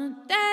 on a day.